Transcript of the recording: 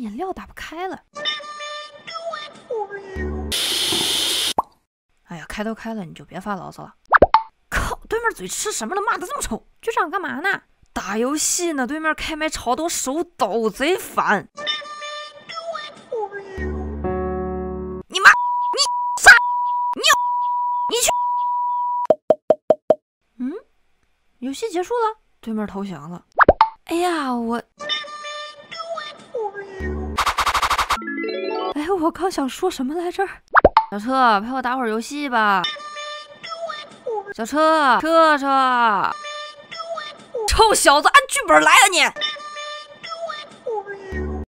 饮料打不开了。哎呀，开都开了，你就别发牢骚了。靠，对面嘴吃什么了？骂的这么丑。局长干嘛呢？打游戏呢。对面开麦吵得我手抖，贼烦。你妈！你傻！你你去！嗯，游戏结束了，对面投降了。哎呀，我。我刚想说什么来着？小车，陪我打会儿游戏吧。小车，车车，臭小子，按剧本来啊你！